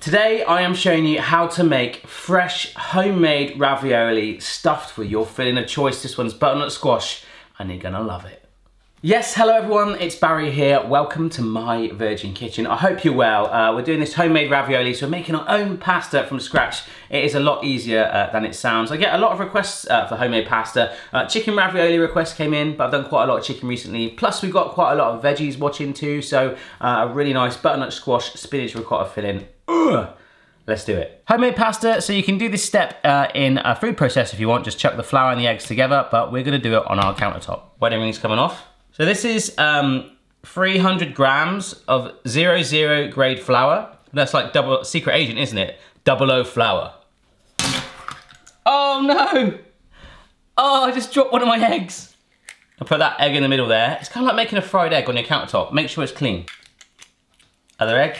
Today I am showing you how to make fresh homemade ravioli stuffed with your filling of choice. This one's butternut squash and you're gonna love it. Yes, hello everyone, it's Barry here. Welcome to my Virgin Kitchen. I hope you're well. Uh, we're doing this homemade ravioli, so we're making our own pasta from scratch. It is a lot easier uh, than it sounds. I get a lot of requests uh, for homemade pasta. Uh, chicken ravioli requests came in, but I've done quite a lot of chicken recently. Plus we've got quite a lot of veggies watching too, so uh, a really nice butternut squash, spinach ricotta filling. Ugh. Let's do it. Homemade pasta, so you can do this step uh, in a food processor if you want, just chuck the flour and the eggs together, but we're gonna do it on our countertop. Wedding ring's coming off. So this is um, 300 grams of zero zero grade flour. That's like double secret agent, isn't it? Double O flour. Oh no! Oh, I just dropped one of my eggs. I put that egg in the middle there. It's kind of like making a fried egg on your countertop. Make sure it's clean. Other egg.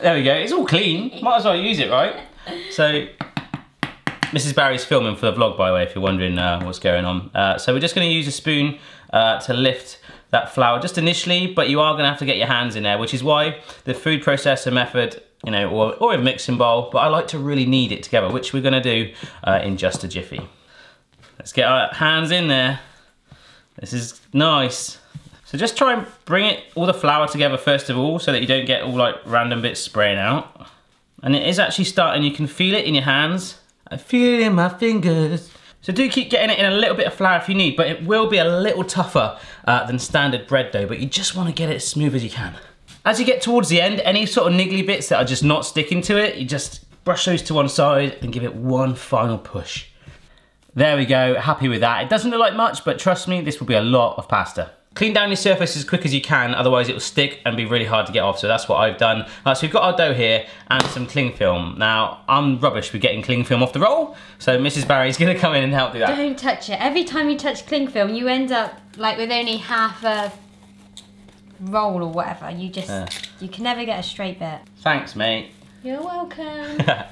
There we go, it's all clean. Might as well use it, right? So Mrs. Barry's filming for the vlog, by the way, if you're wondering uh, what's going on. Uh, so we're just gonna use a spoon uh, to lift that flour just initially, but you are gonna have to get your hands in there, which is why the food processor method, you know, or, or a mixing bowl, but I like to really knead it together, which we're gonna do uh, in just a jiffy. Let's get our hands in there. This is nice. So just try and bring it all the flour together first of all, so that you don't get all like random bits spraying out. And it is actually starting, you can feel it in your hands. I feel it in my fingers. So do keep getting it in a little bit of flour if you need, but it will be a little tougher uh, than standard bread dough, but you just wanna get it as smooth as you can. As you get towards the end, any sort of niggly bits that are just not sticking to it, you just brush those to one side and give it one final push. There we go, happy with that. It doesn't look like much, but trust me, this will be a lot of pasta. Clean down your surface as quick as you can, otherwise it will stick and be really hard to get off, so that's what I've done. Uh, so we've got our dough here and some cling film. Now, I'm rubbish with getting cling film off the roll, so Mrs. Barry's gonna come in and help do that. Don't touch it. Every time you touch cling film, you end up like with only half a roll or whatever. You just, Yeah. you can never get a straight bit. Thanks, mate. You're welcome.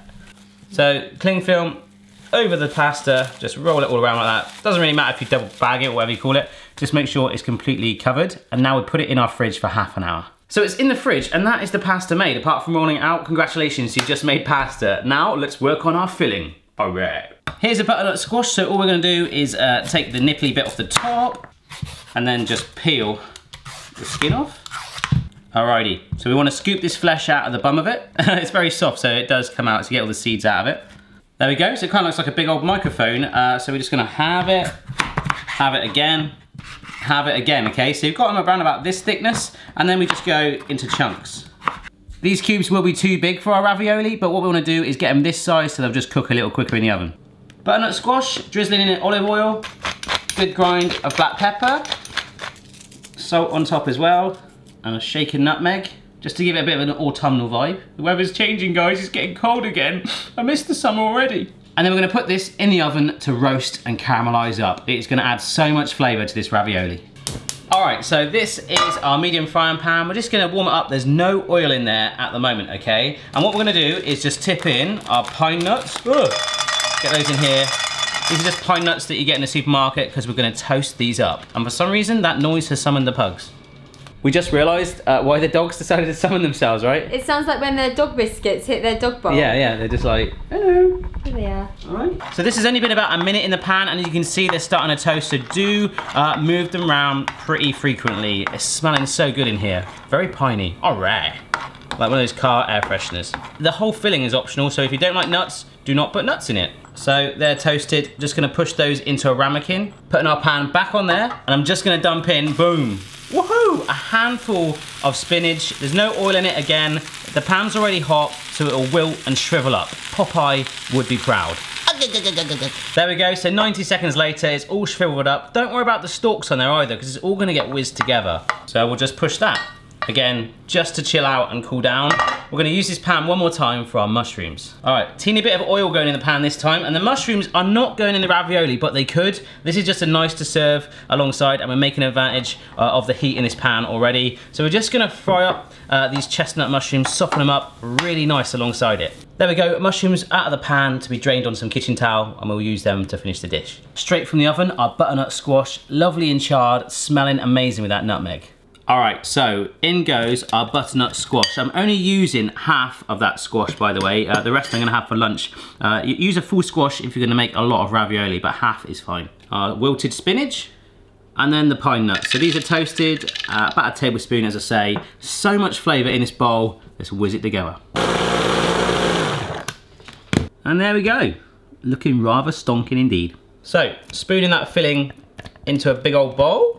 So, cling film over the pasta, just roll it all around like that. Doesn't really matter if you double bag it whatever you call it, just make sure it's completely covered. And now we put it in our fridge for half an hour. So it's in the fridge and that is the pasta made. Apart from rolling out, congratulations, you've just made pasta. Now let's work on our filling. All right. Here's a butternut squash. So all we're gonna do is uh, take the nipply bit off the top and then just peel the skin off. Alrighty, so we want to scoop this flesh out of the bum of it. it's very soft, so it does come out, so you get all the seeds out of it. There we go, so it kind of looks like a big old microphone. Uh, so we're just gonna have it, have it again, have it again, okay? So you've got them around about this thickness, and then we just go into chunks. These cubes will be too big for our ravioli, but what we wanna do is get them this size so they'll just cook a little quicker in the oven. Butternut squash, drizzling in it olive oil, good grind of black pepper, salt on top as well, and a shaken nutmeg, just to give it a bit of an autumnal vibe. The weather's changing, guys, it's getting cold again. I missed the summer already. And then we're gonna put this in the oven to roast and caramelize up. It's gonna add so much flavor to this ravioli. All right, so this is our medium frying pan. We're just gonna warm it up. There's no oil in there at the moment, okay? And what we're gonna do is just tip in our pine nuts. Ugh. Get those in here. These are just pine nuts that you get in the supermarket because we're gonna toast these up. And for some reason, that noise has summoned the pugs. We just realized uh, why the dogs decided to summon themselves, right? it sounds like when their dog biscuits hit their dog bowl. Yeah, yeah, they're just like, hello. Here they are. All right. So this has only been about a minute in the pan and you can see they're starting to toast, so do uh, move them around pretty frequently. It's smelling so good in here. Very piney. All right. Like one of those car air fresheners. The whole filling is optional, so if you don't like nuts, do not put nuts in it. So they're toasted. Just gonna push those into a ramekin, putting our pan back on there, and I'm just gonna dump in, boom, woohoo, a handful of spinach. There's no oil in it again. The pan's already hot, so it'll wilt and shrivel up. Popeye would be proud. There we go, so 90 seconds later, it's all shriveled up. Don't worry about the stalks on there either, because it's all gonna get whizzed together. So we'll just push that. Again, just to chill out and cool down. We're gonna use this pan one more time for our mushrooms. All right, teeny bit of oil going in the pan this time, and the mushrooms are not going in the ravioli, but they could. This is just a nice to serve alongside, and we're making advantage uh, of the heat in this pan already. So we're just gonna fry up uh, these chestnut mushrooms, soften them up really nice alongside it. There we go, mushrooms out of the pan to be drained on some kitchen towel, and we'll use them to finish the dish. Straight from the oven, our butternut squash, lovely and charred, smelling amazing with that nutmeg. All right, so in goes our butternut squash. I'm only using half of that squash, by the way. Uh, the rest I'm gonna have for lunch. Uh, use a full squash if you're gonna make a lot of ravioli, but half is fine. Uh, wilted spinach, and then the pine nuts. So these are toasted, uh, about a tablespoon as I say. So much flavour in this bowl, let's whiz it together. And there we go, looking rather stonking indeed. So, spooning that filling into a big old bowl.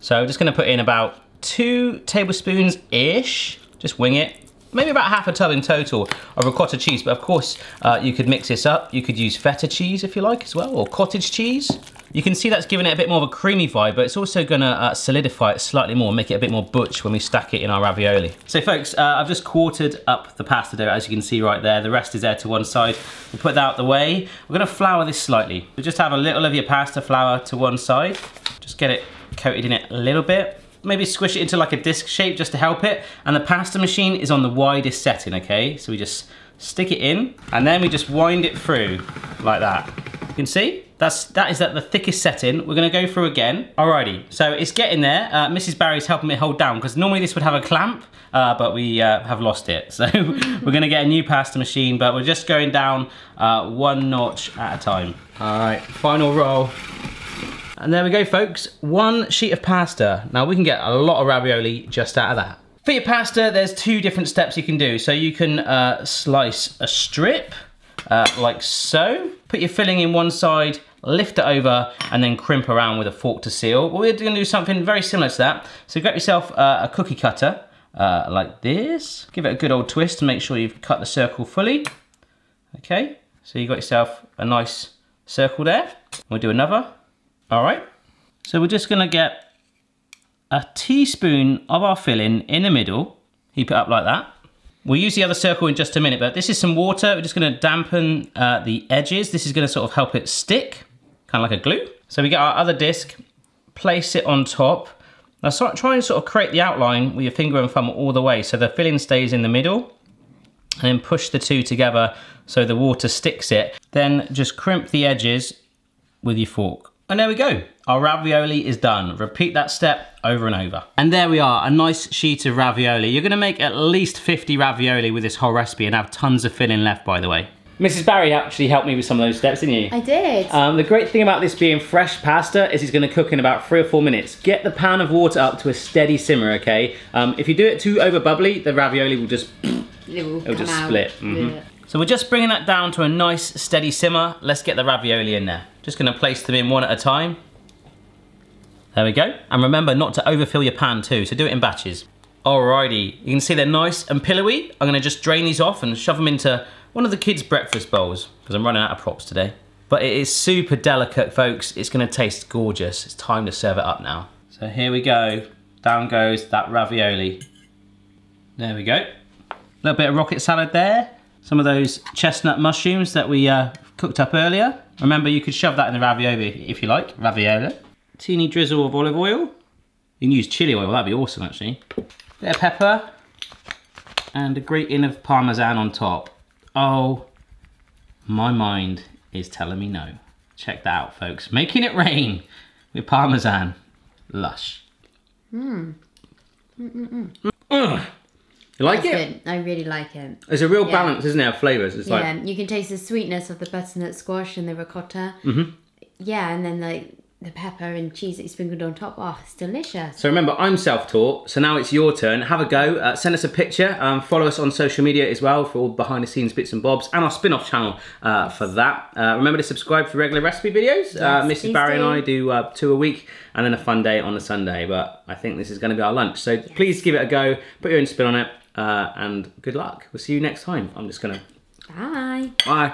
So I'm just gonna put in about two tablespoons-ish, just wing it. Maybe about half a tub in total of ricotta cheese, but of course uh, you could mix this up. You could use feta cheese if you like as well, or cottage cheese. You can see that's giving it a bit more of a creamy vibe, but it's also gonna uh, solidify it slightly more, make it a bit more butch when we stack it in our ravioli. So folks, uh, I've just quartered up the pasta dough, as you can see right there. The rest is there to one side. We'll put that out the way. We're gonna flour this slightly. Just have a little of your pasta flour to one side. Just get it coated in it a little bit. Maybe squish it into like a disc shape just to help it. And the pasta machine is on the widest setting, okay? So we just stick it in and then we just wind it through like that. You can see? That's, that is at the thickest setting. We're gonna go through again. Alrighty, so it's getting there. Uh, Mrs. Barry's helping me hold down because normally this would have a clamp, uh, but we uh, have lost it. So we're gonna get a new pasta machine, but we're just going down uh, one notch at a time. All right, final roll. And there we go, folks. One sheet of pasta. Now we can get a lot of ravioli just out of that. For your pasta, there's two different steps you can do. So you can uh, slice a strip, uh, like so. Put your filling in one side, lift it over, and then crimp around with a fork to seal. We're gonna do something very similar to that. So grab yourself uh, a cookie cutter, uh, like this. Give it a good old twist to make sure you've cut the circle fully. Okay, so you got yourself a nice circle there. We'll do another. All right, so we're just gonna get a teaspoon of our filling in the middle, heap it up like that. We'll use the other circle in just a minute, but this is some water. We're just gonna dampen uh, the edges. This is gonna sort of help it stick, kind of like a glue. So we get our other disc, place it on top. Now so, try and sort of create the outline with your finger and thumb all the way so the filling stays in the middle and then push the two together so the water sticks it. Then just crimp the edges with your fork. And there we go. Our ravioli is done. Repeat that step over and over. And there we are, a nice sheet of ravioli. You're gonna make at least 50 ravioli with this whole recipe and have tons of filling left, by the way. Mrs. Barry actually helped me with some of those steps, didn't you? I did. Um, the great thing about this being fresh pasta is it's going to cook in about three or four minutes. Get the pan of water up to a steady simmer, okay? Um, if you do it too over bubbly, the ravioli will just, it will it'll just out. split. Mhm. Yeah. So we're just bringing that down to a nice steady simmer. Let's get the ravioli in there. Just gonna place them in one at a time. There we go. And remember not to overfill your pan too, so do it in batches. Alrighty, you can see they're nice and pillowy. I'm gonna just drain these off and shove them into one of the kids' breakfast bowls, because I'm running out of props today. But it is super delicate, folks. It's gonna taste gorgeous. It's time to serve it up now. So here we go. Down goes that ravioli. There we go. A little bit of rocket salad there. Some of those chestnut mushrooms that we uh, cooked up earlier. Remember, you could shove that in the ravioli if you like, ravioli. Teeny drizzle of olive oil. You can use chili oil, that'd be awesome actually. Bit of pepper. And a grating of parmesan on top. Oh, my mind is telling me no. Check that out, folks. Making it rain with parmesan. Lush. Mmm. You like That's it? good. I really like it. It's a real Yeah. balance, isn't there, of flavours? It's like, yeah, you can taste the sweetness of the butternut squash and the ricotta. Mm-hmm. Yeah, and then like the pepper and cheese that you sprinkled on top. Oh, it's delicious. So remember, I'm self-taught, so now it's your turn. Have a go. Uh, send us a picture. Um, follow us on social media as well for all behind-the-scenes bits and bobs, and our spin-off channel uh, for that. Uh, remember to subscribe for regular recipe videos. uh, Yes, Mrs. Barry and. I do uh, two a week, and then a fun day on a Sunday. But I think this is going to be our lunch. So please give it a go. Put your own spin on it, uh, and good luck. We'll see you next time. I'm just gonna Bye. bye.